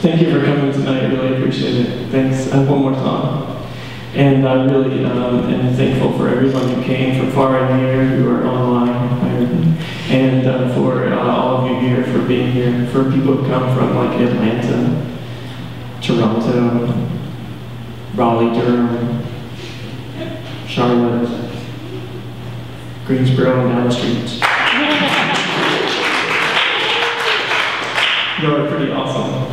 Thank you for coming tonight. I really appreciate it. Thanks. Have one more song. And I really um, am thankful for everyone who came from far and near, who are online, and uh, for uh, all of you here for being here, for people who come from like Atlanta, Toronto, Raleigh, Durham, Charlotte, Greensboro, and down the street. You are pretty awesome.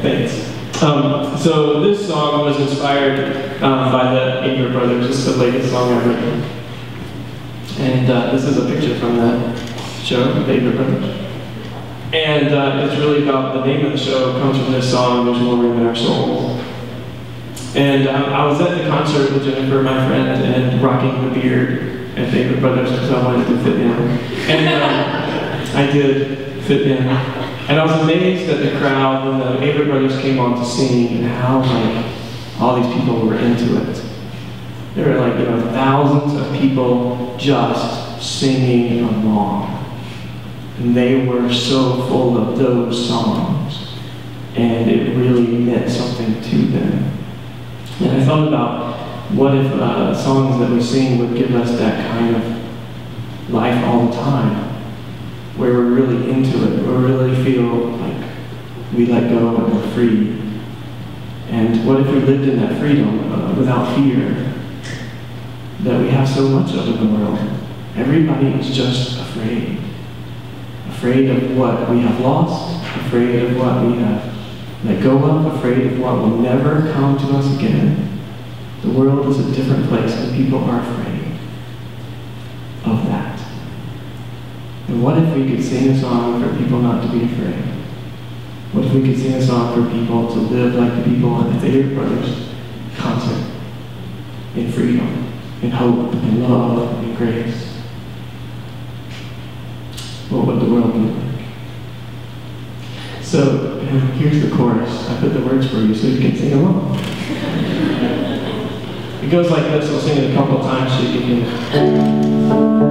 Thanks. Um, so this song was inspired um, by the Ager Brothers. Is the latest song I've written. And uh, this is a picture from that show, the Ager Brothers. And uh, it's really about, the name of the show comes from this song, There's More Room in Our Souls. And um, I was at the concert with Jennifer, my friend, and rocking the beard and Ager Brothers because I wanted to fit in. And uh, I did fit in. And I was amazed at the crowd when the Ager brothers came on to sing and how like all these people were into it. There were like, you know, thousands of people just singing along. And they were so full of those songs. And it really meant something to them. And I thought about what if uh, songs that we sing would give us that kind of life all the time where we're really into it, where we really feel like we let go and we're free. And what if we lived in that freedom uh, without fear that we have so much of in the world? Everybody is just afraid. Afraid of what we have lost, afraid of what we have let go of, afraid of what will never come to us again. The world is a different place and people are afraid of that. And what if we could sing a song for people not to be afraid? What if we could sing a song for people to live like the people on the Ager Brothers concert? In freedom, in hope, in love, in grace. What would the world be like? So um, here's the chorus. I put the words for you so you can sing along. It goes like this. I'll sing it a couple times so you can.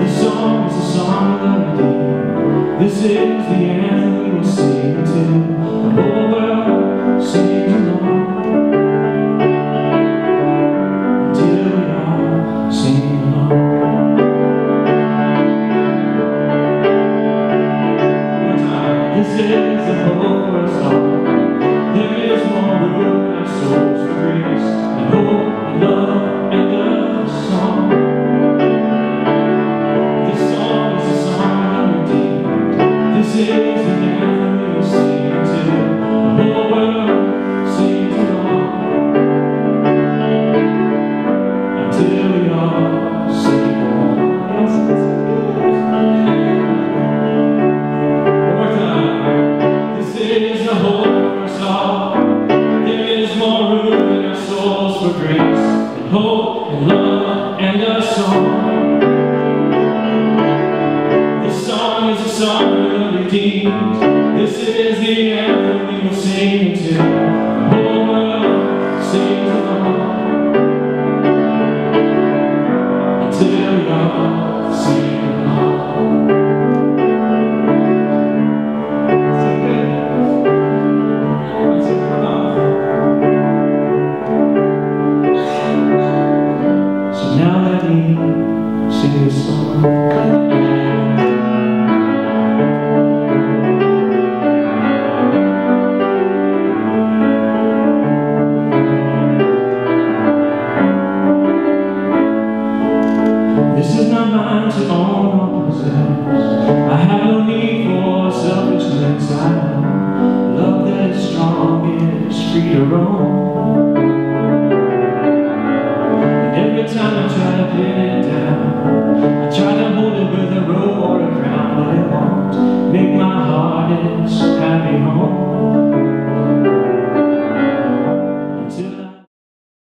This song is a song of redeemed. This is the anthem we will sing to the whole world sings along. Until we all sing along. One time. This is the hope for us. There is more room in our souls for grace and hope and love grace and hope and love and a song. Is the anthem we will sing to. own. I have no need for selfishness. I love that is strong and is free.